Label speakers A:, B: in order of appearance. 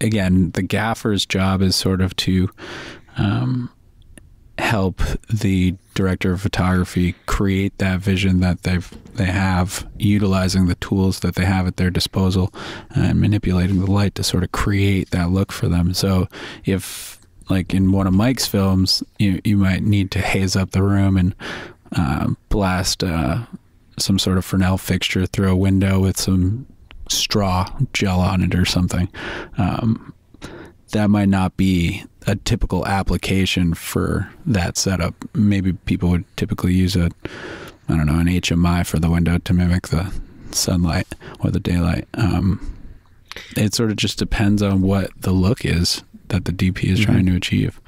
A: again, the gaffer's job is sort of to um, help the director of photography create that vision that they've they have utilizing the tools that they have at their disposal and manipulating the light to sort of create that look for them. So if like in one of Mike's films you you might need to haze up the room and uh, blast uh, some sort of Fresnel fixture through a window with some straw gel on it or something um, that might not be a typical application for that setup. Maybe people would typically use a, I don't know, an HMI for the window to mimic the sunlight or the daylight. Um, it sort of just depends on what the look is that the DP is mm-hmm. trying to achieve.